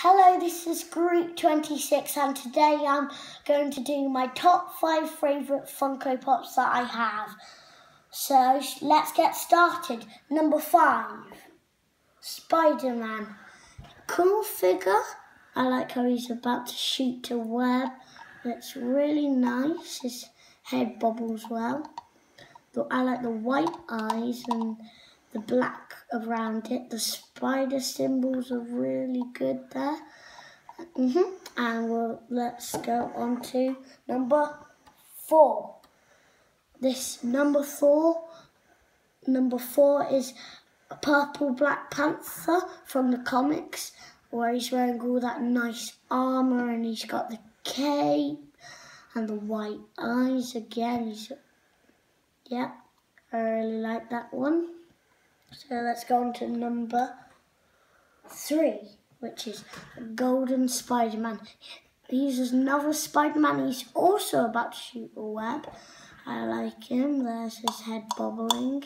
Hello, this is Group 26 and today I'm going to do my top 5 favourite Funko Pops that I have. So let's get started. Number 5, Spider-Man. Cool figure. I like how he's about to shoot a web. That's really nice. His head bobbles well. But I like the white eyes and the black around it. The spider symbols are really good there. Mm -hmm. And we'll, let's go on to number four. This number four, number four is a purple Black Panther from the comics, where he's wearing all that nice armor and he's got the cape and the white eyes again. He's, yeah, I really like that one. So let's go on to number three, which is Golden Spider-Man. He's another Spider-Man. He's also about to shoot a web. I like him. There's his head bobbling.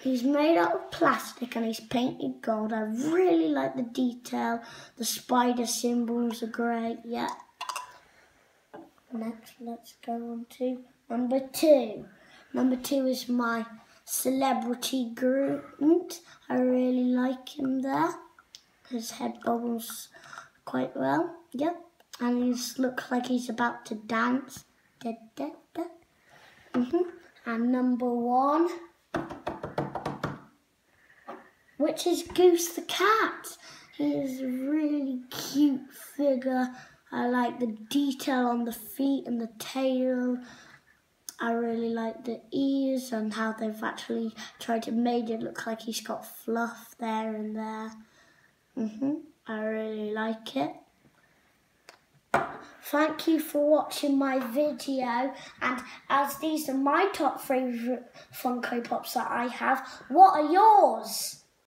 He's made out of plastic and he's painted gold. I really like the detail. The spider symbols are great. Yeah. Next, let's go on to number two. Number two is my Celebrity Groot. I really like him there. His head bobbles quite well. Yep. And he looks like he's about to dance. Da, da, da. Mm -hmm. And number one, which is Goose the cat. He is a really cute figure. I like the detail on the feet and the tail. I really like the ears and how they've actually tried to make it look like he's got fluff there and there. Mm. I really like it. Thank you for watching my video and as these are my top favourite Funko Pops that I have, what are yours?